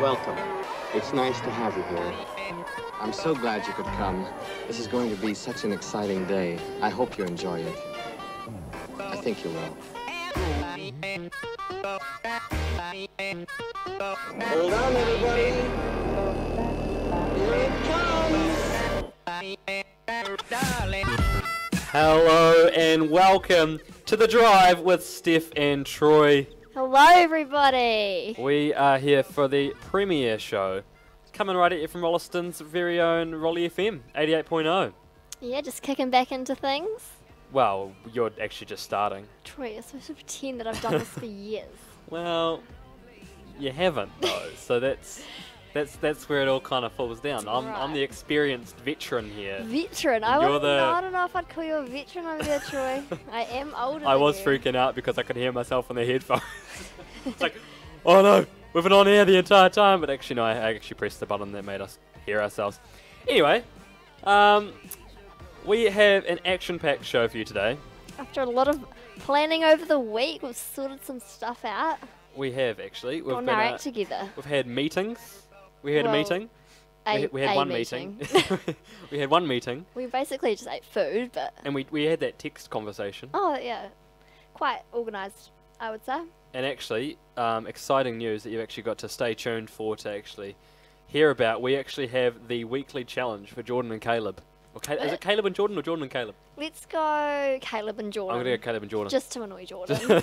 Welcome. It's nice to have you here. I'm so glad you could come. This is going to be such an exciting day. I hope you enjoy it. I think you will. Hold on, everybody. Here it comes. Hello and welcome to the drive with Steph and Troy. Hello, everybody. We are here for the premiere show. Coming right at you from Rolleston's very own Rolly FM 88.0. Yeah, just kicking back into things. Well, you're actually just starting. Troy, you're supposed to pretend that I've done this for years. Well, you haven't though, so that's that's that's where it all kind of falls down. I'm I'm the experienced veteran here. Veteran. I, wouldn't the- I don't know if I'd call you a veteran over there, Troy. I am older. I was you. freaking out because I could hear myself on the headphones. it's like, oh no, we've been on air the entire time. But actually, no, I I actually pressed the button that made us hear ourselves. Anyway, um, we have an action-packed show for you today. After a lot of planning over the week, we've sorted some stuff out. We have actually. We've Gotten been, our uh, act together. We've had meetings. We had Well, a meeting. A, we, had- we had one meeting. we had one meeting, we basically just ate food, but and we we had that text conversation. oh yeah, quite organised, I would say. And actually, um, exciting news that you've actually got to stay tuned for to actually hear about. We actually have the weekly challenge for Jordan and Caleb. Okay, is Uh, it Caleb and Jordan or Jordan and Caleb? Let's go, Caleb and Jordan. I'm going to go Caleb and Jordan. Just to annoy Jordan.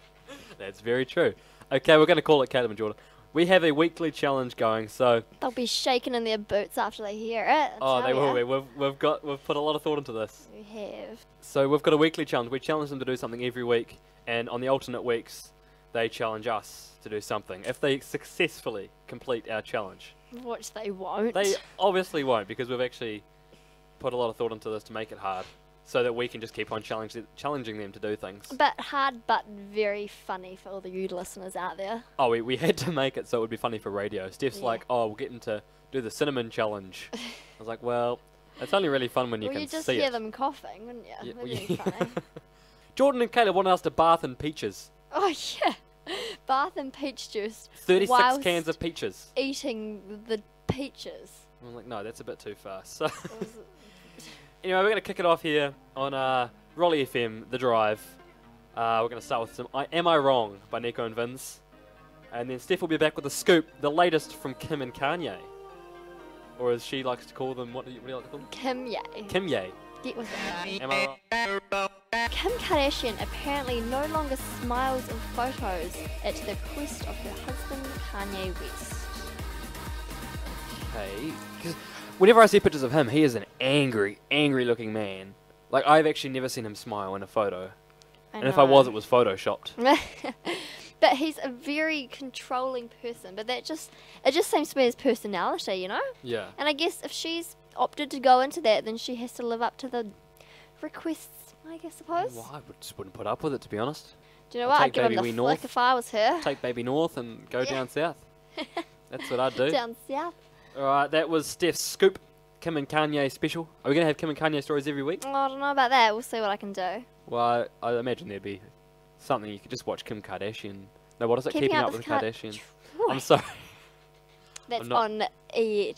That's very true. Okay, we're going to call it Caleb and Jordan. We have a weekly challenge going, so They'll be shaking in their boots after they hear it. Oh, they will be. We've, we've got we've put a lot of thought into this. We have. So we've got a weekly challenge. We challenge them to do something every week, and on the alternate weeks, they challenge us to do something. If they successfully complete our challenge, Which they won't. they obviously won't because we've actually put a lot of thought into this to make it hard, so that we can just keep on challenging challenging them to do things. But hard, but very funny for all the you listeners out there. Oh, we, we had to make it so it would be funny for radio. Steph's Yeah. like, oh, we're getting to do the cinnamon challenge. I was like, well, it's only really fun when you well, can you just hear it. them coughing, wouldn't you? Yeah, yeah. funny. Jordan and Caleb wanted us to bath in peaches. oh yeah, bath and peach juice. 36 cans of peaches. eating the peaches. I'm like, no, that's a bit too fast. So anyway, we're going to kick it off here on uh, Rolly FM, The Drive. Uh, we're going to start with some I Am I Wrong by Nico and Vinz. And then Steph will be back with a scoop, the latest from Kim and Kanye. Or as she likes to call them, what do you, what do you like to call them? Kim Ye. Kim Ye. Get with it. Am I wrong? Kim Kardashian apparently no longer smiles in photos at the request of her husband Kanye West. Okay. Whenever I see pictures of him, he is an angry, angry looking man. Like, I've actually never seen him smile in a photo. I and if I was, it was photoshopped. but he's a very controlling person. But that just it just seems to be his personality, you know. Yeah. And I guess if she's opted to go into that, then she has to live up to the requests. I guess I suppose. Well, I would, just wouldn't put up with it, to be honest. Do you know I'll what? I'd give him the flick North. if I was her. Take baby north and go Yeah. down south. That's what I'd do. Down south. All right, that was Steph's scoop. Kim and Kanye special. Are we gonna have Kim and Kanye stories every week? Oh, I don't know about that. We'll see what I can do. Well, I, I imagine there'd be something you could just watch Kim Kardashian. No, what is it? Keeping, up, with the Kar- Kardashians. Whew. I'm sorry. That's on E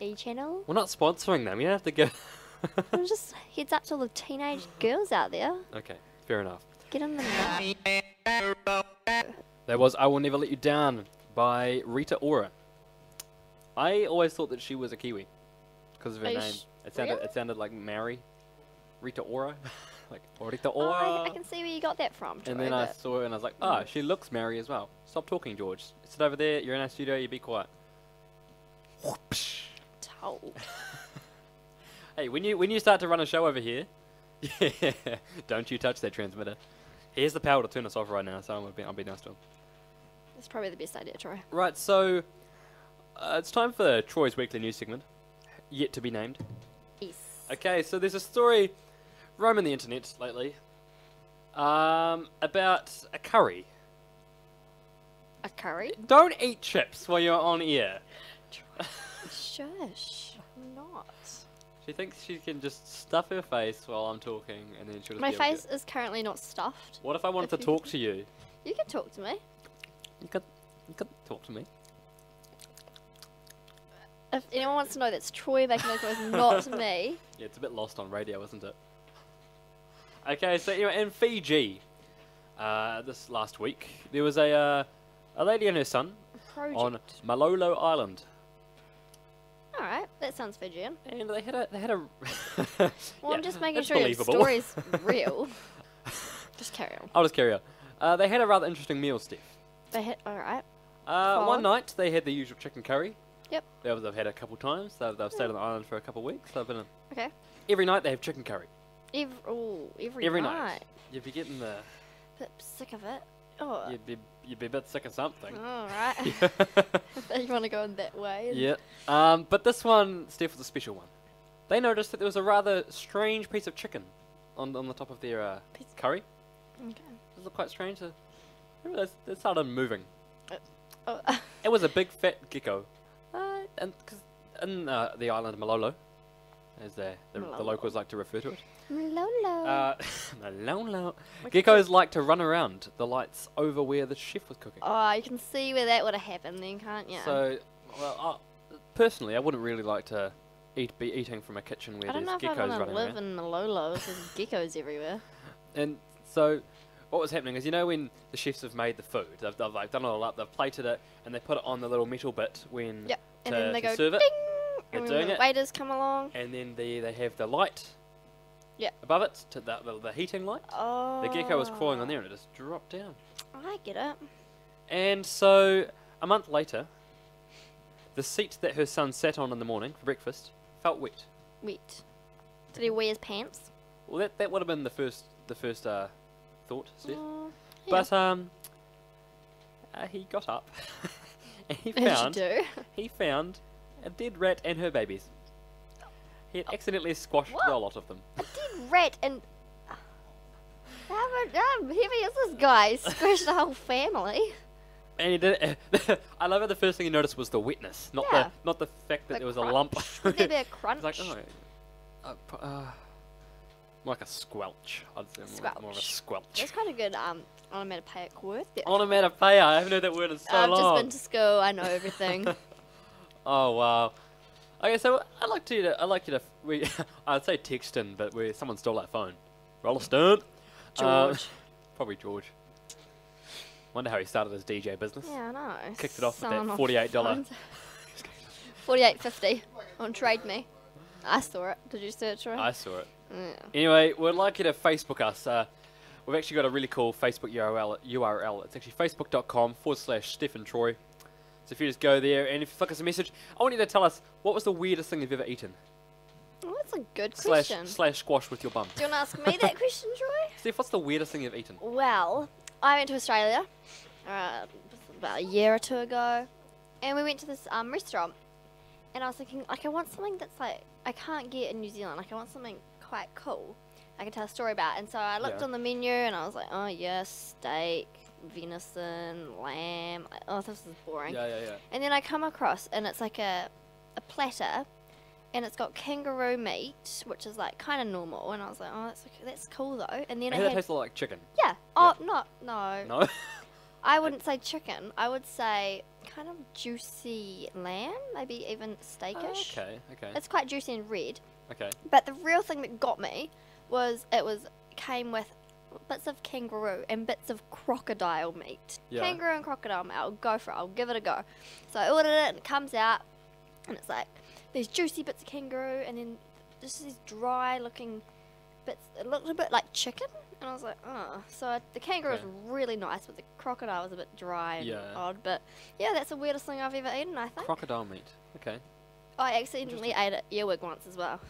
E channel. We're not sponsoring them. You don't have to give. I'm just heads up to all the teenage girls out there. okay, fair enough. Get in the know. That was I Will Never Let You Down by Rita Ora. I always thought that she was a Kiwi because of her Are name. It sounded really? it sounded like Mary. Rita Ora. like Rita Oh, Ora. I, I can see where you got that from. and then I saw her and I was like, ah, she looks Mary as well. Stop talking, George. Sit over there. You're in our studio. You be quiet. Whoopsh. told. Hey, when you when you start to run a show over here, yeah, don't you touch that transmitter. Here's the power to turn us off right now, so I'm gonna be, I'll be nice to him. That's probably the best idea, Troy. Right, so uh, it's time for Troy's weekly news segment, yet to be named. Yes. Okay, so there's a story roaming the internet lately um, about a curry. A curry? Don't eat chips while you're on air. Shush. I'm not. She thinks she can just stuff her face while I'm talking, and then she'll just My to- face is currently not stuffed. What if I wanted to if you- talk to you? You can talk to me. You could, you could talk to me. If anyone wants to know, that's Troy making those noises, not me. Yeah, it's a bit lost on radio, isn't it? Okay, so anyway, in Fiji, uh, this last week, there was a uh, a lady and her son Project. on Malolo Island, All right, that sounds Fijian. and they had a they had a. Well, Yeah, I'm just making sure your believable. story's real. just carry on. I'll just carry on. Uh, they had a rather interesting meal, Steph. They had All right. Uh, one night they had the usual chicken curry. Yep. They've, they've had a couple times. They've, they've stayed on the island for a couple of weeks. They've been Okay. every night they have chicken curry. Every, oh, every, Every night. night. You'd be getting the Bit sick of it. Oh. you'd be you'd be a bit sick of something. All right. you want to go in that way? yeah. Um, but this one, Steph, was a special one. They noticed that there was a rather strange piece of chicken on on the top of their uh, curry. Okay. It was quite strange. Uh, they started moving. Oh, It was a big fat gecko. And cause in uh, the island of Malolo, as the, the, the locals like to refer to it, Lolo. uh, Malolo. Geckos like to run around the lights over where the chef was cooking. oh, you can see where that would have happened then, can't you? So, well, personally, I wouldn't really like to eat be eating from a kitchen where there's geckos running around. I don't know if I want to live around. in Malolo. There's geckos everywhere. And so, what was happening is, you know, when the chefs have made the food, they've, they've like done it all up, they've plated it, and they put it on the little metal bit when Yep. And to, then they to go serve ding, it, They're and when doing the it. waiters come along. and then they they have the light. Yep. Above it, to the, the, the heating light. Oh. The gecko was crawling on there, and it just dropped down. I get it. And so, a month later, the seat that her son sat on in the morning for breakfast felt wet. Wet. Did he wear his pants? Well, that, that would have been the first the first uh, thought, Steph. Oh, yeah. But um, uh, he got up and he found he found a dead rat and her babies. He had accidentally squashed What? a lot of them. A dead rat and. How, mu- how heavy is this guy? He Squished the whole family. And he did. I love how the first thing he noticed was the wetness, not Yeah. the not the fact that The there was a lump. There a crunch? It's like oh, uh, uh, like a squelch. I'd say more, more of a squelch. That's quite a good um, onomatopoeic word. there. Onomatopoeia. I haven't heard that word in so I've long. just been to school. I know everything. Oh wow. Okay, so I'd like to. I'd like you to. We, I'd say text in, but we someone stole that phone. Roller Stern. Uh, George. probably George. Wonder how he started his DJ business. yeah, I know. Kicked it off with that forty-eight dollar. forty-eight fifty on Trade Me. I saw it. Did you search for it? I saw it. yeah. Anyway, we'd like you to Facebook us. Uh, we've actually got a really cool Facebook URL. URL. It's actually facebook.com forward slash Stephen Troy. So if you just go there and if you flick us a message, I want you to tell us what was the weirdest thing you've ever eaten. Oh, that's a good Slash question. slash squash with your bum. Do you want to ask me that question, Troy? Steph, what's the weirdest thing you've eaten? Well, I went to Australia uh, about a year or two ago, and we went to this um, restaurant, and I was thinking, like, I want something that's like I can't get in New Zealand. Like, I want something quite cool. I can tell a story about. And so I looked Yeah. on the menu, and I was like, oh yes, steak, venison, lamb. Oh, this is boring. Yeah, yeah, yeah. And then I come across, and it's like a, a platter, and it's got kangaroo meat, which is like kind of normal. And I was like, oh, that's okay, that's cool though. And then it that had, tastes like chicken. yeah. Oh, not no. No? I wouldn't say chicken. I would say kind of juicy lamb, maybe even steakish. Oh, okay, okay, It's quite juicy and red. okay. But the real thing that got me was it was came with bits of kangaroo and bits of crocodile meat. Yeah. Kangaroo and crocodile meat. I'll go for it. I'll give it a go. So I ordered it and it comes out and it's like these juicy bits of kangaroo and then just these dry looking bits. It looked a bit like chicken. And I was like, oh. So I, the kangaroo Okay. was really nice, but the crocodile was a bit dry and Yeah. odd. But yeah, that's the weirdest thing I've ever eaten, I think. Crocodile meat. Okay. I accidentally ate it earwig once as well.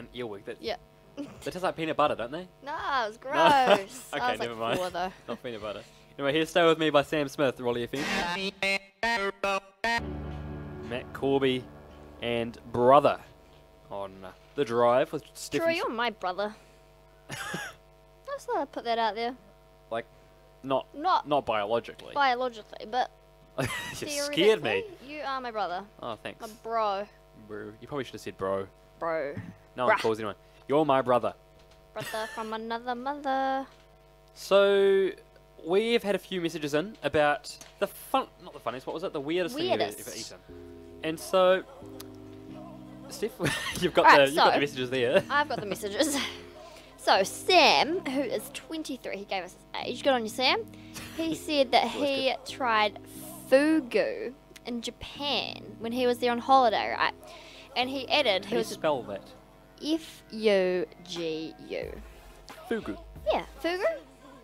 An earwig. That, Yeah. They taste like peanut butter, don't they? No, it was gross. No. I Okay, was like never mind. four though. Not peanut butter. Anyway, here's Stay With Me by Sam Smith, Rolly FM. Matt Corby and Brother on uh, The Drive with Troy, Stephen. you're my brother. I just thought I'd put that out there. like, not Not not biologically. biologically, but you scared me. You are my brother. Oh, thanks. My bro. Bro. You probably should have said bro. Bro. No one Bruh. calls anyone. You're my brother. Brother from another mother. So, we've had a few messages in about the fun, not the funniest. What was it? The weirdest, thing you've Weirdest. ever eaten. And so, Steph, you've got Alright, the you've got the messages there. I've got the messages. So Sam, who is 23, he gave us his age. Good on you, Sam. He said that he tried fugu in Japan when he was there on holiday, right? And he added How he do you was spell that? F U G U. Fugu. Yeah, fugu.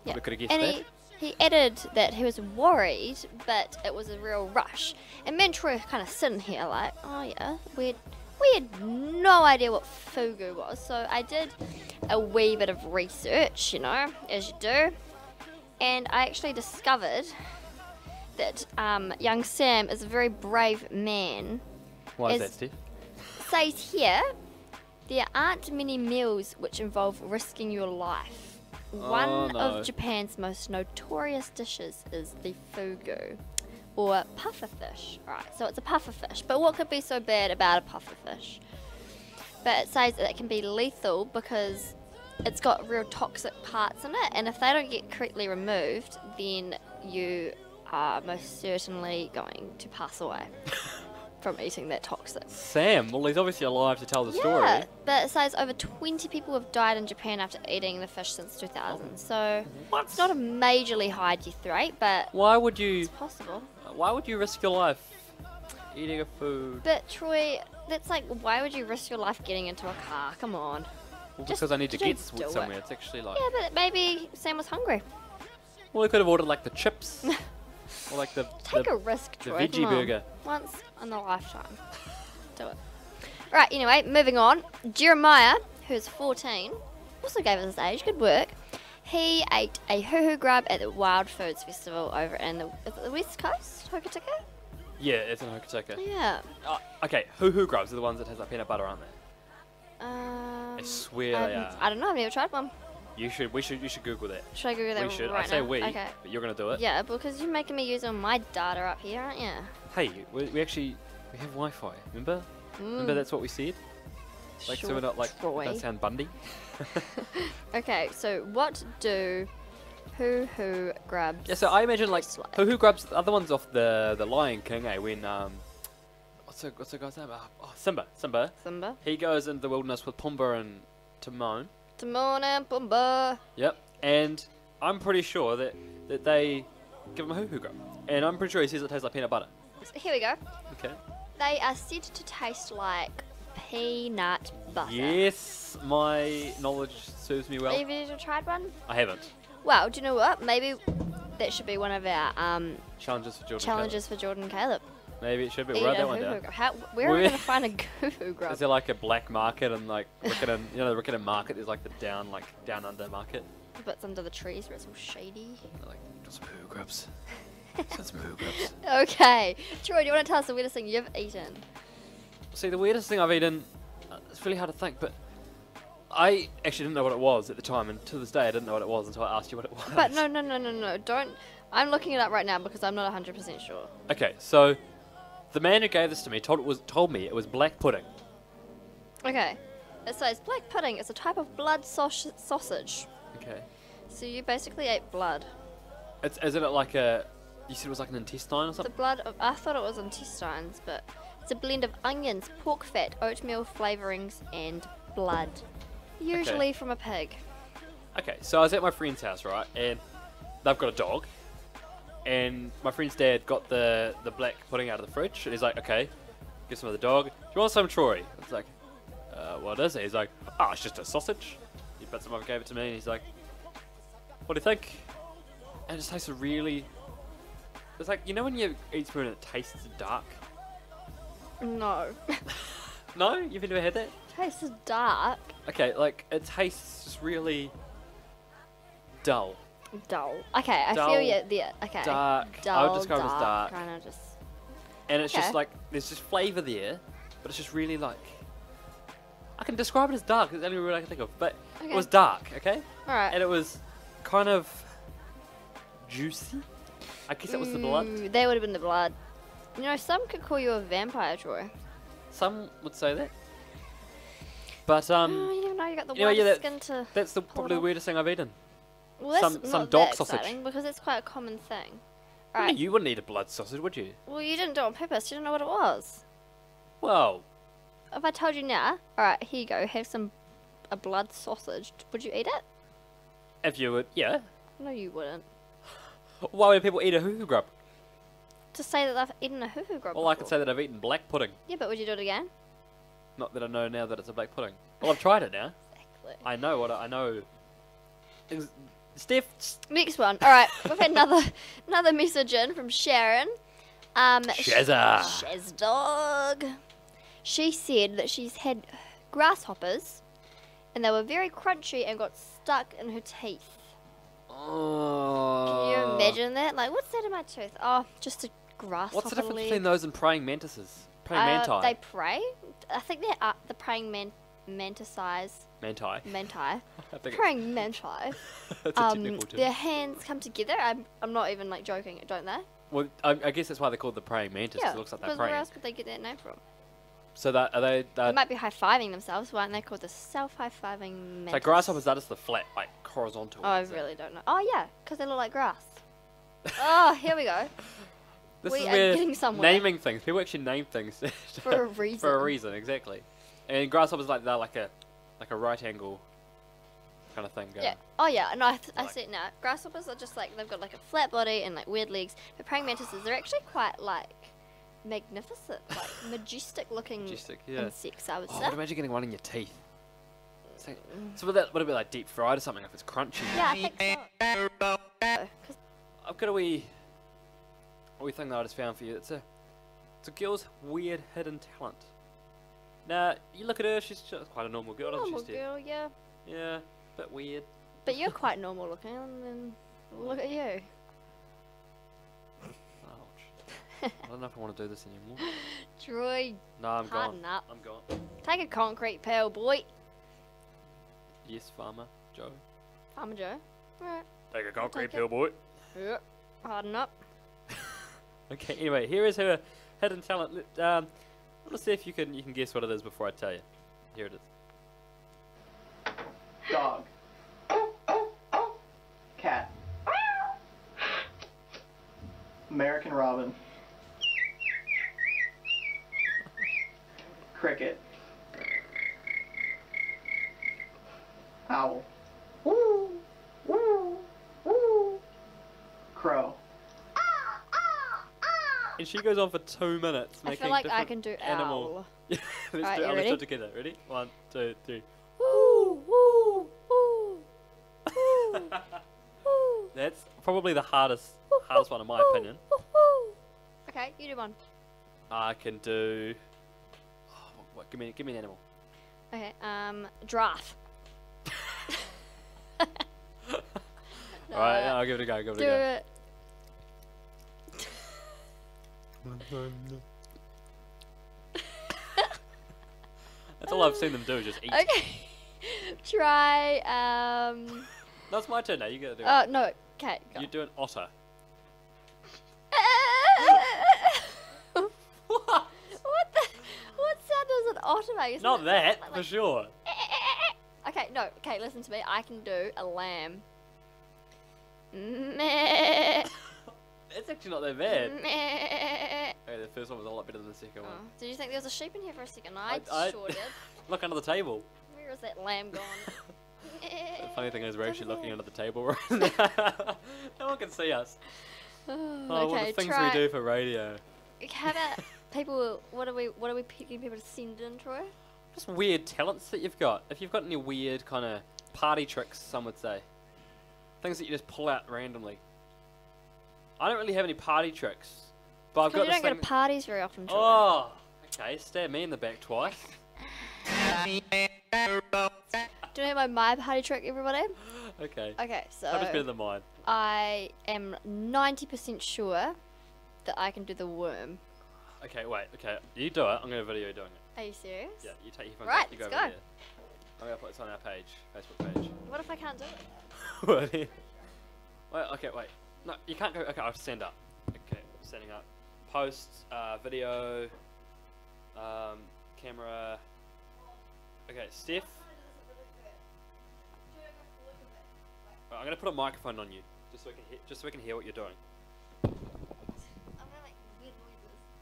Yeah. We could have guessed And that. he, he added that he was worried, but it was a real rush. And me and Troy are kind of sitting here like, oh yeah, we we had no idea what fugu was. So I did a wee bit of research, you know, as you do. And I actually discovered that um, young Sam is a very brave man. Why is that, Steph? Says here, there aren't many meals which involve risking your life. Oh, One Oh, no. of Japan's most notorious dishes is the fugu, or puffer fish. Right, so it's a puffer fish. But what could be so bad about a puffer fish? But it says that it can be lethal because it's got real toxic parts in it, and if they don't get correctly removed, then you are most certainly going to pass away from eating that toxic. Sam. Well, he's obviously alive to tell the story. Yeah, but it says over 20 people have died in Japan after eating the fish since 2000. So What? it's not a majorly high death rate, but Why would you? it's possible. Why would you risk your life eating a food? But Troy, that's like, why would you risk your life getting into a car? Come on. Well, just- because I need to get don't s- do it. somewhere. It's actually like. Yeah, but maybe Sam was hungry. Well, he could have ordered like the chips, or like the Take the, a risk, the Troy. veggie burger. Once in a lifetime. Do it. Right, anyway, moving on. Jeremiah, who's 14, also gave us his age. Good work. He ate a hoo hoo grub at the Wild Foods Festival over in the, the West Coast, Hokitika? Yeah, it's in Hokitika. Yeah. Uh, okay, huhu grubs are the ones that has like peanut butter, aren't they? Um, I swear they are. I don't know, I've never tried one. You should. We should. You should Google that. Should I Google that we should. right I say now? we, Okay. but you're gonna do it. Yeah, because you're making me use all my data up here, aren't you? Hey, we, we actually we have Wi-Fi. Remember? Remember Mm, that's what we said. Like so we're not like Troy. don't sound Bundy. Okay, so what do hoo hoo grabs? Yeah, so I imagine like like? who who grabs the other ones off the the Lion King, eh? When um, what's the what's the guy's name? Ah, Oh, Simba. Simba. Simba. He goes into the wilderness with Pumbaa and Timon. Timon and Pumbaa. Yep. And I'm pretty sure that that they give him a huhu grub, and I'm pretty sure he says it tastes like peanut butter. Here we go. Okay. They are said to taste like peanut butter. Yes, my knowledge serves me well. Have you ever tried one? I haven't. Well, do you know what? Maybe that should be one of our um, Challenges for Jordan. challenges for Jordan and Caleb. Maybe it should be. Eat We'll write a that one down. How, where are we going to find a huhu grub? Is there like a black market and like Riccarton, you know, the Riccarton market? There's like the down, like down under market. But under the trees where it's all shady. Like just some hoo grubs. Some hoo grubs. Okay. Troy, do you want to tell us the weirdest thing you've eaten? See, the weirdest thing I've eaten, uh, it's really hard to think, but I actually didn't know what it was at the time, and to this day I didn't know what it was until I asked you what it was. But no, no, no, no, no. Don't. I'm looking it up right now because I'm not 100% sure. Okay, so the man who gave this to me told was told me it was black pudding. Okay. It says black pudding is a type of blood saus- sausage. Okay. So you basically ate blood. It's isn't it like a? You said it was like an intestine or something. The blood of. I thought it was intestines, but it's a blend of onions, pork fat, oatmeal flavorings, and blood. Usually from a pig. Okay, so I was at my friend's house, right, and they've got a dog, and my friend's dad got the the black pudding out of the fridge, and he's like, okay, give some of the dog. Do you want some, Troy? It's like, uh, what is it? He's like, ah, it's just a sausage. He put some up, gave it to me, and he's like, what do you think? And it just tasted really. It's like you know when you eat spoon and it tastes dark. No. No, you've never had that. It tastes dark. Okay, like it tastes just really dull. Dull. Okay, I Dull, feel you there. Okay. dark. I would describe it as dark. Kind of just. and it's Okay. just like there's just flavour there, but it's just really like I can describe it as dark. It's the only word I can think of, but Okay. it was dark, okay, Alright. and it was kind of juicy. I guess that was the blood. Mm, That would have been the blood. You know, some could call you a vampire, Troy. Some would say that, but oh, um, you know. You got the you know, yeah, whitest that- skin to. that's the probably the weirdest thing I've eaten. Well, that's some some dog sausage. because it's quite a common thing. Right. You wouldn't eat a blood sausage, would you? Well, you didn't do it on purpose. You didn't know what it was. Well, If I told you now, all right, here you go. Have some a blood sausage. Would you eat it? if you would, yeah. No, you wouldn't. Why would people eat a huhu grub? To say that I've eaten a huhu grub. Well, I could say that I've eaten black pudding. Yeah, but would you do it again? Not that I know now that it's a black pudding. Well, I've tried it now. Exactly. I know what I, I know. Ex- Steph, Next one. All right, we've had another another message in from Sharon. Um, Shazza. Shaz dog. She said that she's had grasshoppers, and they were very crunchy and got stuck in her teeth. oh. Can you imagine that? Like, what's that in my tooth? Oh, just a grasshopper What's the difference leg. between those and praying mantises? Praying manti. Uh, they pray. I think they're uh, the praying man- mantis manti. manti. I think Praying manti. it's a Um, technical term. their hands come together. I'm, I'm not even like joking, don't they? Well, I, I guess that's why they're called the praying mantis. 'cause it looks like they're because where else would they get that name from? So that are they? they might be high fiving themselves. Why aren't they called the self high fiving mantis? so grasshoppers that is the flat, like horizontal. Oh, I eh? really don't know. Oh yeah, because they look like grass. oh, here we go. This we is are where getting somewhere. naming things. People actually name things For a reason. For a reason, exactly. And grasshoppers like they're like a like a right angle kind of thing. Going. Yeah. Oh yeah. No, I, th- I Like- see it now. Grasshoppers are just like they've got like a flat body and like weird legs. But praying mantises, they're actually quite like magnificent, like majestic looking Majestic, yeah. insects. I would Oh, say. but imagine getting one in your teeth. It's mm. So would that would it be like deep fried or something if it's crunchy? Yeah, I think so. I've got a wee, a wee thing that I just found for you. It's a, it's a girl's weird hidden talent. Now you look at her; she's just quite a normal girl, doesn't normal she? Steve? girl, yeah. Yeah, bit weird. But you're quite normal looking, and then look at you. Ouch. I don't know if I want to do this anymore. Troy, No, I'm Harden gone. up. I'm gone. take a concrete pill, boy. Yes, farmer Joe. Farmer Joe. Alright. Take a concrete concrete pill, pill, boy. Yep. Harden up. Okay. Anyway, here is her hidden talent. Um, To see if you can you can guess what it is before I tell you. Here it is. Dog. Cat. American Robin. Cricket. Owl. Woo, woo, woo. Crow. And she goes on for two minutes I feel like I can do animal. owl. Let's Alright, do it. Let's do it together. Ready? One, two, three. Woo, woo, woo, woo. That's probably the hardest hardest one in my opinion. Woo! Okay, you do one. I can do. Oh, what, give me give me an animal. Okay, um, giraffe. All right, yeah, I'll give it a go. Give it Do a go. it. That's all I've seen them do is just eat. Okay. Try, um, That's my turn now. You gotta do it. oh, no, okay, go. You do an otter. what? What the? What sound does an otter make? Isn't Not it that like- for sure. Okay, no. Okay, listen to me. I can do a lamb. Meh, It's actually not that bad. Okay, the first one was a lot better than the second Oh, one. did you think there was a sheep in here for a second? I, I- I- sure did. Look under the table. Where is that lamb gone? The funny thing is, we're actually looking under the table right now. no one can see us. Oh, Oh, what okay, the things try. we do for radio. How about people? What are we? What are we picking people to send in, Troy? Just weird talents that you've got. If you've got any weird kind of party tricks, some would say. Things that you just pull out randomly. I don't really have any party tricks. But I've got you don't go to parties very often. Oh, okay. Stab me in the back twice. Do you know my my party trick, everybody? Okay. Okay, so That was better than mine. I am ninety percent sure that I can do the worm. Okay, wait. Okay, you do it. I'm gonna video you doing it. Are you serious? Yeah, you take your phone. Right, you go let's go. there. I'm gonna put this on our page, Facebook page. What if I can't do it? Wait, okay, wait. No, you can't go. Okay, I'll stand up. Okay, standing up. Post, uh, video, um, camera. Okay, Steph. Uh, I'm gonna put a microphone on you, just so we can hear, just so we can hear what you're doing. I'm gonna make.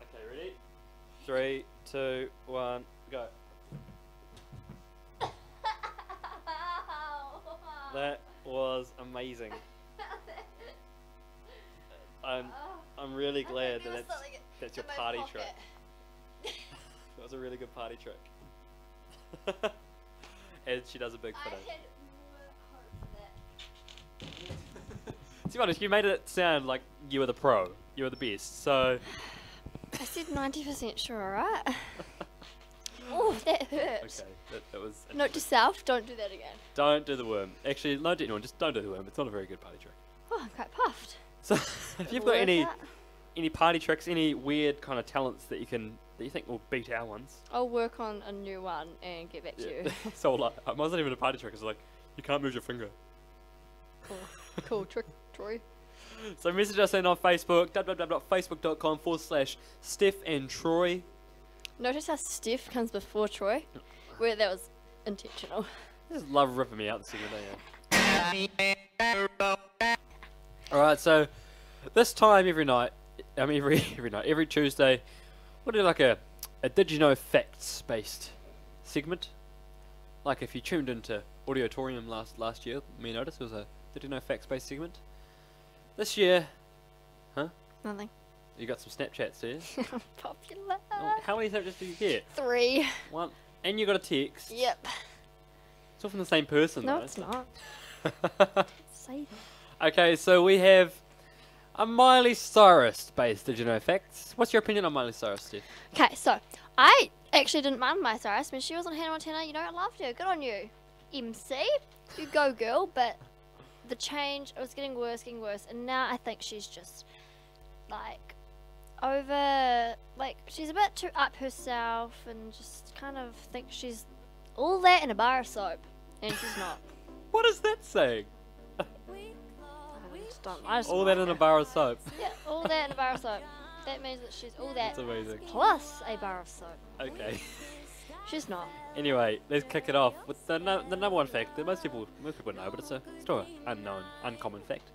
Okay, ready? Three, two, one, go. That was amazing. I'm I'm really oh. glad that that's that's your party trick. That was a really good party trick. and she does a big I finish. had more hope that. to be honest, you made it sound like you were the pro. You were the best. So I said 90% sure, right? oh, that hurt. okay, that, that was. Note to self, don't do that again. Don't do the worm. Actually, don't no, anyone, just don't do the worm. It's not a very good party trick. Oh, I'm quite puffed. So, if you've got any that. any party tricks, any weird kind of talents that you can that you think will beat our ones, I'll work on a new one and get back to you. so like, it wasn't even a party trick. It's like you can't move your finger. cool. cool trick, Troy. So message us in on Facebook, www.facebook.com forward slash Steph and Troy. Notice how Steph comes before Troy? Where that was intentional. You just love ripping me out the segment, don't you? Alright, so this time every night, I mean every every night, every Tuesday, we'll do like a, a Did You Know Facts based segment. Like if you tuned into Auditorium last last year, me notice it was a Did You Know Facts based segment. This year, huh? Nothing. you got some Snapchats, do you? Popular. Oh, How many Snapchats do you get? Three. One. And you got a text. Yep. It's all from the same person, No, though. it's not. Say Okay, so we have a Miley Cyrus based Did You Know Facts. What's your opinion on Miley Cyrus, Steph? Okay, so I actually didn't mind Miley Cyrus when she was on Hannah Montana. You know, I loved her. Good on you, MC. You go, girl. But the change, it was getting worse, getting worse, and now I think she's just like over. Like she's a bit too up herself, and just kind of thinks she's all that in a bar of soap, and she's not. What is that saying? I. I just All that in a bar of soap. Yeah, all that in a bar of soap. That means that she's all that That's amazing. plus a bar of soap. Okay. She's not. Anyway, let's kick it off with the, no- the number one fact that most people most people know, but it's a still an unknown, uncommon fact.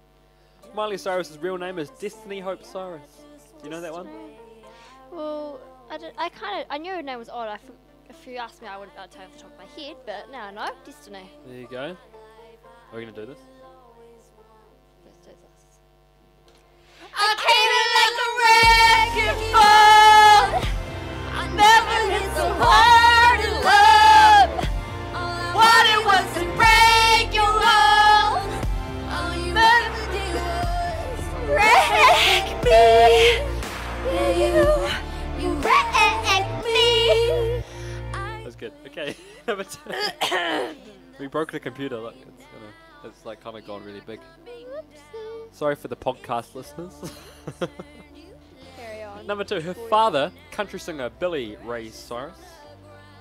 Miley Cyrus's real name is Destiny Hope Cyrus. Do you know that one? Well, I, did, I kind of I knew her name was odd. I, if you asked me, I wouldn't be able to tell you off the top of my head. But now I know. Destiny. There you go. Are we gonna do this? Okay. Number two. we broke the computer. Look, it's gonna, it's like kind of gone really big. Sorry for the podcast listeners. Carry on. Number two, her father, country singer Billy Ray Cyrus,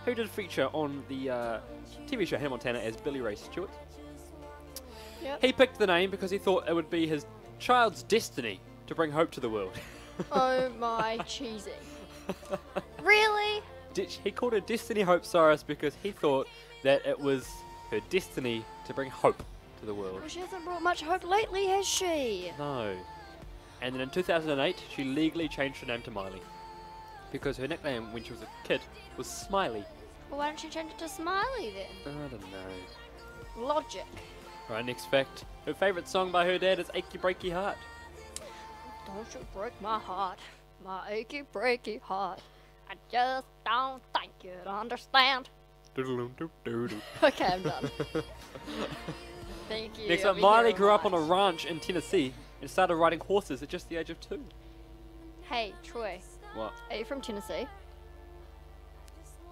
who did feature on the uh, TV show Hannah Montana as Billy Ray Stewart. Yep. He picked the name because he thought it would be his child's destiny to bring hope to the world. Oh my cheesy. Really? He called her Destiny Hope Cyrus because he thought that it was her destiny to bring hope to the world. Well, she hasn't brought much hope lately, has she? No. And then in 2008, she legally changed her name to Miley. Because her nickname when she was a kid was Smiley. Well, why don't you change it to Smiley then? I don't know. Logic. Right, next fact. Her favourite song by her dad is Achy Breaky Heart. Don't you break my heart, my achy breaky heart. I just don't think you'd understand. Okay, I'm done. Thank you. Next up, Miley grew up on a ranch in Tennessee and started riding horses at just the age of two. Hey, Troy, What? are you from Tennessee?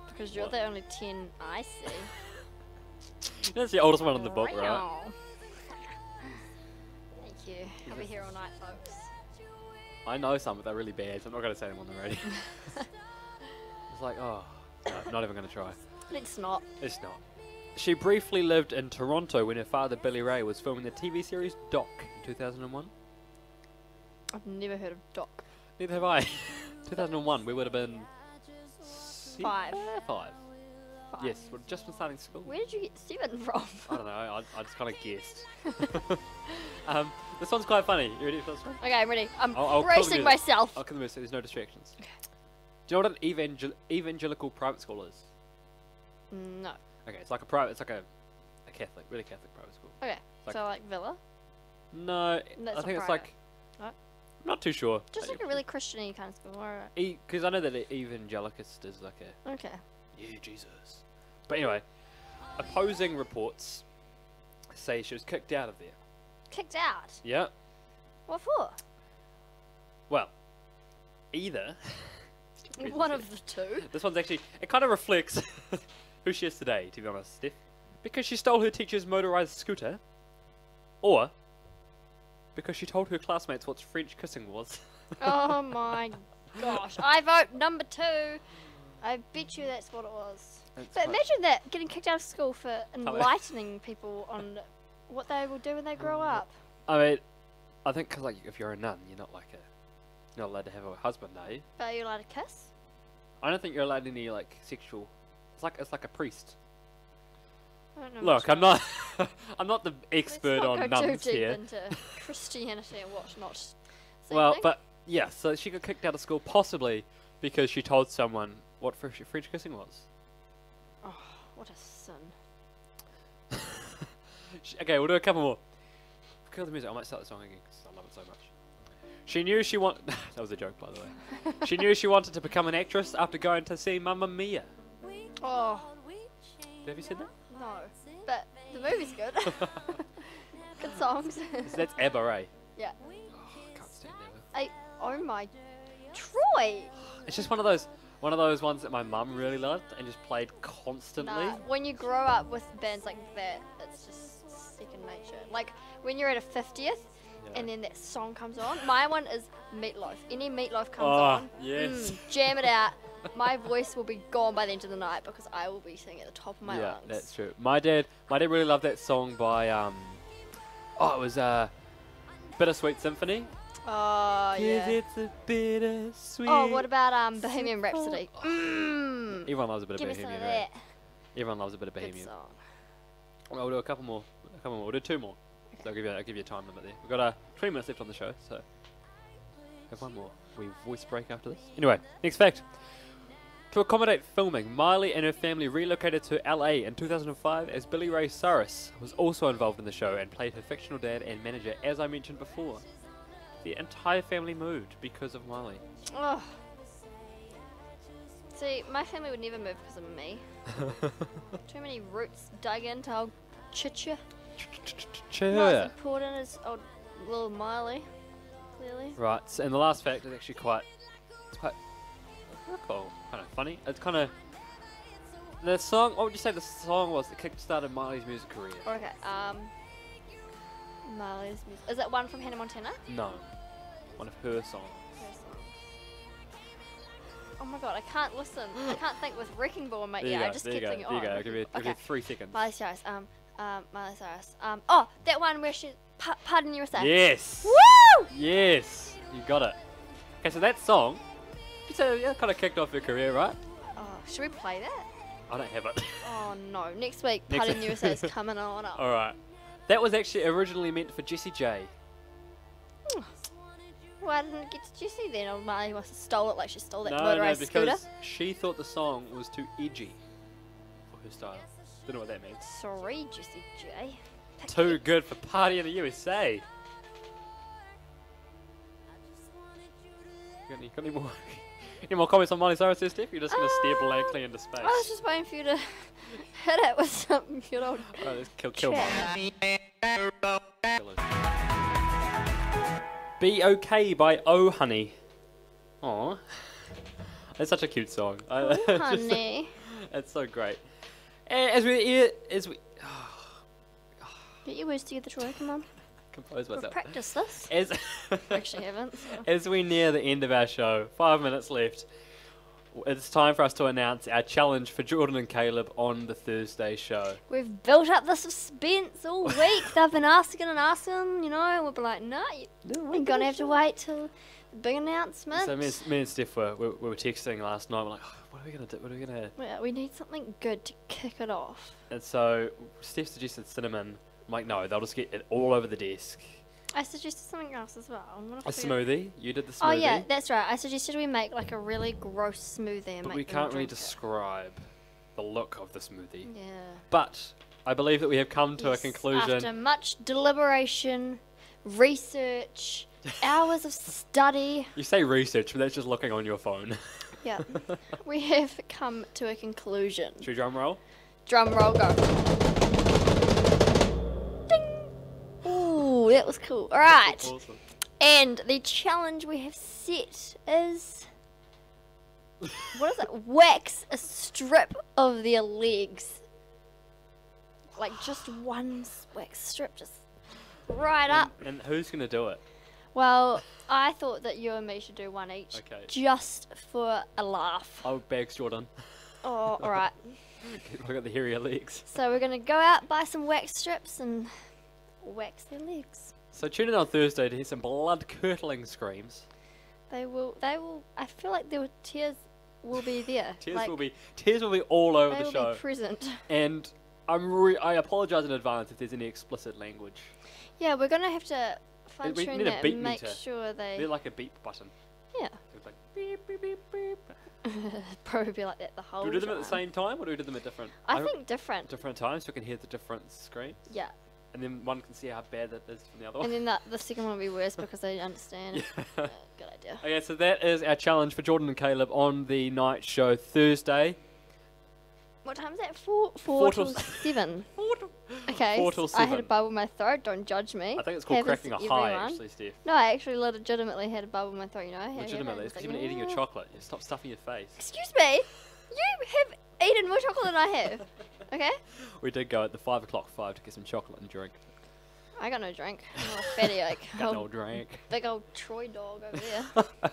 Because you're What? the only 10 I see. That's the oldest one in the book, right? Wow. Thank you. I'll be here all night, folks. I know some, but they're really bad, so I'm not going to say them on the radio. it's like, oh, no, not even going to try. Let's not. It's not. She briefly lived in Toronto when her father, Billy Ray, was filming the TV series Doc in 2001. I've never heard of Doc. Neither have I. 2001, we would have been. Five. Five. Fine. Yes, we're just from starting school. Where did you get seven from? I don't know. I, I just kind of guessed. um, this one's quite funny. You ready for this one? okay, I'm ready. I'm I'll- I'll bracing myself. I'll come to so there's no distractions. Do you know what an evangel- evangelical private school is? No. Okay, it's like a private. It's like a, a Catholic, really Catholic private school. Okay. like- so like Villa, No, That's I think it's like. What? I'm not too sure. just like a really Christian kind of school. Alright. Because I know that evangelicist is like a Okay. yeah Jesus. But anyway, opposing reports say she was kicked out of there. Kicked out. Yeah. What for? Well, either. One of the two. This one's actually it kind of reflects who she is today, to be honest, Steph. Because she stole her teacher's motorized scooter, or because she told her classmates what French kissing was. oh my gosh. I vote number two. I bet you that's what it was. That's But imagine that getting kicked out of school for enlightening people on what they will do when they grow mm. up. I mean, I think 'cause, like if you're a nun, you're not like a you're not allowed to have a husband, are you? But are you allowed to kiss? I don't think you're allowed any like sexual. It's like it's like a priest. I don't know Look, I'm not I'm not the expert not on go nuns too deep here. into Christianity and what's not. Well, evening. but yeah, so she got kicked out of school possibly because she told someone what French, French kissing was. oh, what a sin. Okay, we'll do a couple more. Kill the music. I might start the song again because I love it so much. She knew she want. that was a joke, by the way. she knew she wanted to become an actress after going to see Mamma Mia. Oh Have you seen that? no, but the movie's good. good songs. That's ABBA, right? yeah. Oh, I can't stand ABBA. I, oh my, Troy. It's just one of those, one of those ones that my mum really loved and just played constantly. Nah, when you grow up with bands like that, it's just second nature. Like when you're at a fiftieth. Yeah. And then that song comes on. My one is Meatloaf. Any Meatloaf comes Oh, on, yes. mm, jam it out. My voice will be gone by the end of the night because I will be singing at the top of my yeah, lungs. that's true. My dad, my dad really loved that song by um, oh, it was uh, Bittersweet Symphony. Oh yeah. it's a bittersweet. Oh, what about um Bohemian Rhapsody? Mm. Everyone loves a bit of Give me some Bohemian, of right? that. Everyone loves a bit of Good Bohemian. song. Well, we'll do a couple more. A couple more. We'll do two more. So I'll give you. I'll give you a time limit there. We've got uh, 20 minutes left on the show, so have one more. We voice break after this. Anyway, next fact. To accommodate filming, Miley and her family relocated to LA in 2005 as Billy Ray Cyrus was also involved in the show and played her fictional dad and manager, as I mentioned before. The entire family moved because of Miley. Oh. See, my family would never move because of me. Too many roots dug into old Chicha. Not as important as old little Miley, clearly. Right, and the last fact is actually quite, it's quite, cool, kind of funny. It's kind of the song. What would you say the song was that kick-started Miley's music career? Okay, um. Miley's music. Is it one from Hannah Montana? No, one of her songs. Her song. Oh my god, I can't listen. I can't think with Wrecking Ball in my There ear. I just keep thinking, There you oh, go. I'll give you, Ball. give you three seconds. Miley Cyrus. Um, um, Miley Cyrus. Um, oh, that one where she, pa- Pardon USA. Yes. Woo! Yes. You got it. Okay, so that song, say yeah, kind of kicked off your career, right? Oh, should we play that? I don't have it. Oh no, next week, Next Pardon week. USA is coming on up. All right. That was actually originally meant for Jessie J. Hmm. Why didn't it get to Jessie then? Oh, or Miley must have stole it like she stole that no, no, because scooter. she thought the song was too edgy for her style. Don't know what that means. Sorry, Jessie J. Pick Too it. good for Party in the USA. You got any, got any more? any more comments on Miley Cyrus, there, Steph? You're just gonna stare Uh, blankly into space. I was just waiting for you to hit it with something good old. Alright, let's kill, kill. Miley. Be Okay by Oh Honey. Aw. It's such a cute song. Oh, honey. It's so great. And as we as we Oh. Get your words together, Troy. Come on. Compose We've myself. practiced this. As Actually, haven't. So. as we near the end of our show, five minutes left. it's time for us to announce our challenge for Jordan and Caleb on the Thursday show. We've built up the suspense all week. They've been asking and asking, you know, and we'll be like, no, we're gonna have to wait till the big announcement. So me and, me and Steph were, we, we were texting last night. We're like, "Oh, what are we gonna do? What are we gonna? Yeah, we need something good to kick it off. And so Steph suggested cinnamon. I'm like, no, they'll just get it all over the desk. I suggested something else as well. A smoothie. You did the oh, smoothie. Oh yeah, that's right. I suggested we make like a really gross smoothie and but we can't really drink it. describe the look of the smoothie. Yeah. But I believe that we have come to Yes, a conclusion. After much deliberation, research, hours of study, You say research, but that's just looking on your phone. yeah, we have come to a conclusion. Should we drum roll? Drum roll, go. That was cool. All right, Awesome. and the challenge we have set is. What is it? Wax a strip of their legs. Like just one wax strip, just right up. And who's gonna do it? Well, I thought that you and me should do one each, Okay. just for a laugh. Oh, bags Jordan. Oh, all right. Look at the hairier legs. So we're gonna go out buy some wax strips and wax their legs. So tune in on Thursday to hear some blood-curdling screams. They will. They will. I feel like their tears will be there. Tears like, will be tears will be all over They the will show. be present. and I'm re- I apologise in advance if there's any explicit language. Yeah, we're gonna have to fine we tune that and make meter. sure they. They're like a beep button. yeah. It's like beep beep beep beep. Probably be like that the whole. Time. Do we do them at the same time, or do we do them at different? I don't- think different. different times, so we can hear the different screams, Yeah. And then one can see how bad that is from the other one. And then that the second one will be worse because they understand. Yeah. Uh, good idea. Okay, so that is our challenge for Jordan and Caleb on the night show Thursday. What time is that? Four, Four four, till seven. Okay. Four till seven. I had a bubble in my throat. Don't judge me. I think it's called Happens cracking a high, everyone. actually, Steph. No, I actually legitimately had a bubble in my throat. You know. I Legitimately, it's because you've been eating your chocolate. You stop stuffing your face. Excuse me. You have eaten more chocolate than I have. Okay. We did go at the five o'clock five to get some chocolate and drink. I got no drink. I'm a fatty like Got no drink. big old Troy dog over there.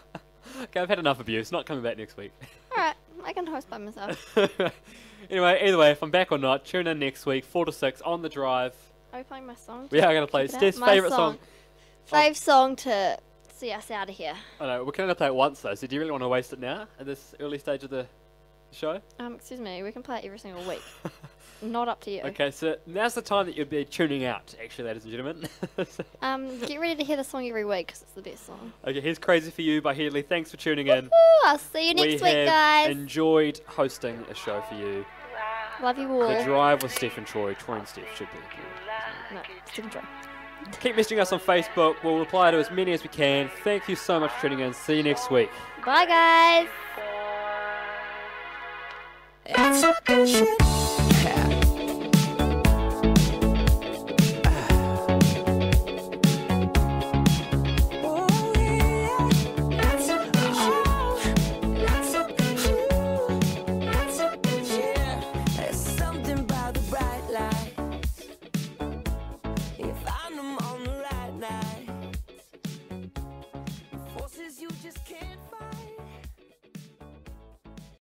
okay, I've had enough abuse. Not coming back next week. All right, I can host by myself. anyway, either way, if I'm back or not, tune in next week, four to six on the drive. Are we playing my song? We are going to play. Steph's favourite song. Fave song to see us out of here. I know we're going to play it once though. So do you really want to waste it now at this early stage of the show? Um, excuse me, we can play it every single week. Not up to you. Okay, so now's the time that you'd be tuning out, actually, ladies and gentlemen. Um, get ready to hear the song every week because it's the best song. okay, here's Crazy for You by Hedley. Thanks for tuning in. I'll see you we next week, have guys. enjoyed hosting a show for you. Love you all. The. Drive with Steph and Troy. Troy and Steph should be. No, Stephen Troy. Keep messaging us on Facebook. We'll reply to as many as we can. Thank you so much for tuning in. See you next week. Bye, guys. It's fucking shit.